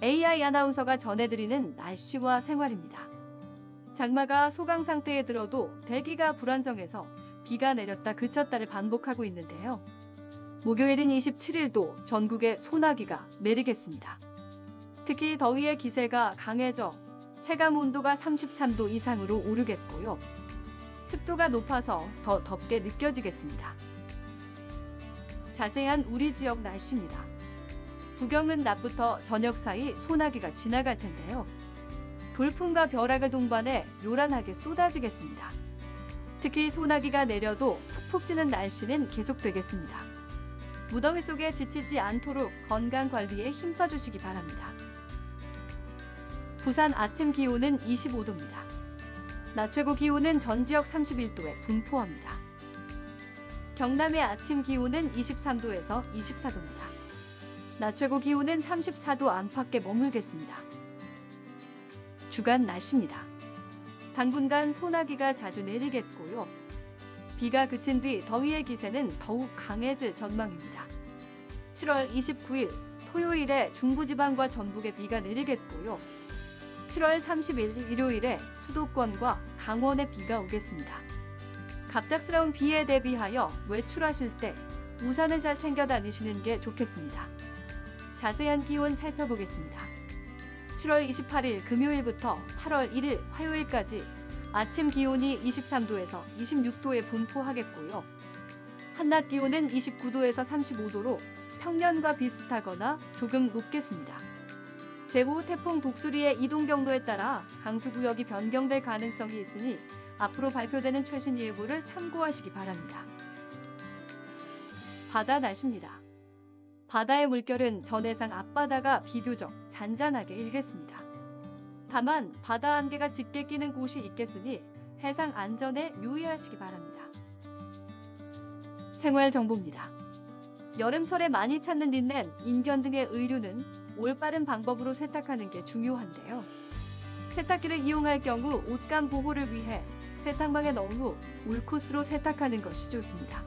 한나희 아나운서가 전해드리는 날씨와 생활입니다. 장마가 소강 상태에 들어도 대기가 불안정해서 비가 내렸다 그쳤다를 반복하고 있는데요. 목요일인 27일도 전국에 소나기가 내리겠습니다. 특히 더위의 기세가 강해져 체감 온도가 33도 이상으로 오르겠고요. 습도가 높아서 더 덥게 느껴지겠습니다. 자세한 우리 지역 날씨입니다. 구경은 낮부터 저녁 사이 소나기가 지나갈 텐데요. 돌풍과 벼락을 동반해 요란하게 쏟아지겠습니다. 특히 소나기가 내려도 푹푹 찌는 날씨는 계속되겠습니다. 무더위 속에 지치지 않도록 건강 관리에 힘써주시기 바랍니다. 부산 아침 기온은 25도입니다. 낮 최고 기온은 전 지역 31도에 분포합니다. 경남의 아침 기온은 23도에서 24도입니다. 낮 최고 기온은 34도 안팎에 머물겠습니다. 주간 날씨입니다. 당분간 소나기가 자주 내리겠고요. 비가 그친 뒤 더위의 기세는 더욱 강해질 전망입니다. 7월 29일 토요일에 중부지방과 전북에 비가 내리겠고요. 7월 30일 일요일에 수도권과 강원에 비가 오겠습니다. 갑작스러운 비에 대비하여 외출하실 때 우산을 잘 챙겨 다니시는 게 좋겠습니다. 자세한 기온 살펴보겠습니다. 7월 28일 금요일부터 8월 1일 화요일까지 아침 기온이 23도에서 26도에 분포하겠고요. 한낮 기온은 29도에서 35도로 평년과 비슷하거나 조금 높겠습니다. 제5 태풍 독수리의 이동 경로에 따라 강수 구역이 변경될 가능성이 있으니 앞으로 발표되는 최신 예보를 참고하시기 바랍니다. 바다 날씨입니다. 바다의 물결은 전해상 앞바다가 비교적 잔잔하게 일겠습니다. 다만 바다 안개가 짙게 끼는 곳이 있겠으니 해상 안전에 유의하시기 바랍니다. 생활 정보입니다. 여름철에 많이 찾는 린넨, 인견 등의 의류는 올바른 방법으로 세탁하는 게 중요한데요. 세탁기를 이용할 경우 옷감 보호를 위해 세탁망에 넣은 후 물코스로 세탁하는 것이 좋습니다.